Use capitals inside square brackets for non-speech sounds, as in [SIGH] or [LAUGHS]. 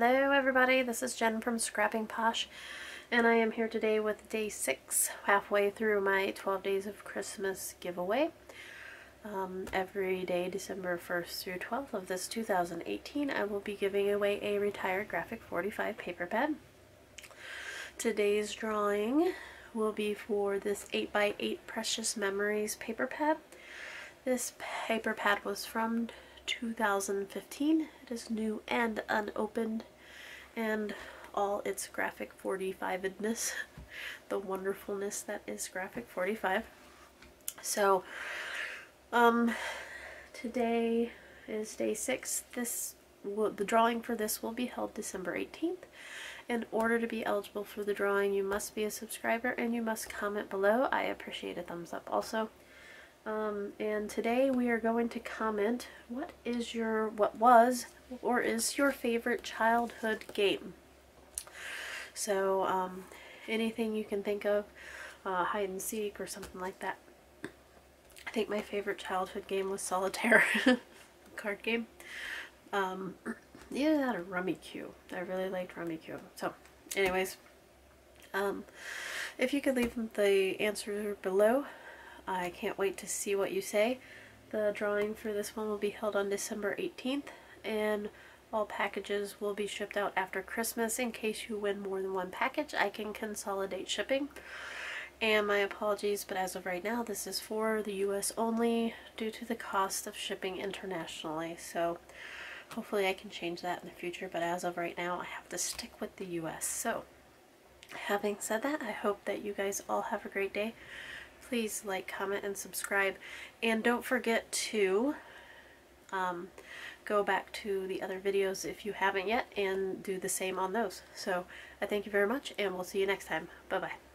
Hello everybody, this is Jenn from Scrapping Posh and I am here today with day 6, halfway through my 12 Days of Christmas giveaway. Um, every day December 1st through 12th of this 2018 I will be giving away a retired Graphic 45 paper pad. Today's drawing will be for this 8x8 Precious Memories paper pad. This paper pad was from 2015. It is new and unopened and all its graphic 45-ness, [LAUGHS] the wonderfulness that is graphic 45. So, um, today is day six. This the drawing for this will be held December 18th. In order to be eligible for the drawing, you must be a subscriber and you must comment below. I appreciate a thumbs up also. Um, and today we are going to comment what is your, what was, or is your favorite childhood game? So, um, anything you can think of, uh, hide and seek or something like that. I think my favorite childhood game was Solitaire, [LAUGHS] card game. Um, either that or Rummikub. I really liked Rummikub. So, anyways, um, if you could leave the answer below, I can't wait to see what you say. The drawing for this one will be held on December 18th and all packages will be shipped out after Christmas. In case you win more than one package, I can consolidate shipping. And my apologies, but as of right now, this is for the US only due to the cost of shipping internationally. So hopefully I can change that in the future, but as of right now, I have to stick with the US. So having said that, I hope that you guys all have a great day please like, comment, and subscribe. And don't forget to um, go back to the other videos if you haven't yet and do the same on those. So I thank you very much and we'll see you next time. Bye-bye.